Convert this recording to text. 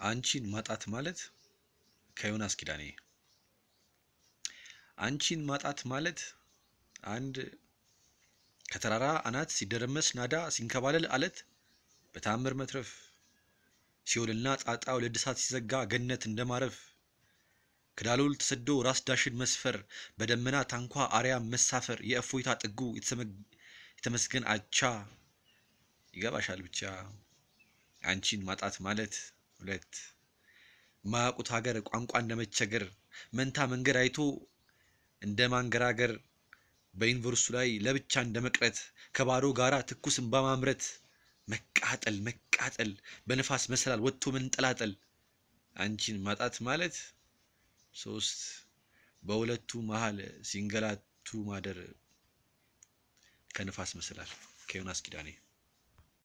አንቺን ማጣት ማለት ከዮናስ ኪዳኔ። አንቺን ማጣት ማለት አንድ ከተራራ አናት ሲደረመስ ናዳ ሲንከባለል አለት በተአምር መትረፍ ሲኦልና ጣጣው ለእድሳት ሲዘጋ ገነት እንደማረፍ ከዳሎል ተሰዶ ራስ ዳሽን መስፈር በደመና ታንኳ አርያም መሳፈር የእፎይታ ጥጉ የተመስገን አቻ ይገባሻል ብቻ አንቺን ማጣት ማለት ሁለት ማያውቁት ሀገር ቋንቋ እንደመቸገር መንታ መንገድ አይቶ እንደ ማንገራገር በዩኒቨርሲቲ ላይ ለብቻ እንደ መቅረት ከባዶ ጋራ ትኩስን በማምረት መቃጠል መቃጠል በነፋስ መሰላል ወጥቶ መንጠላጠል። አንቺን ማጣት ማለት ሶስት በሁለቱ መሀል ሲንገላቱ ማደር ከንፋስ መሰላል ከዮናስ ኪዳኔ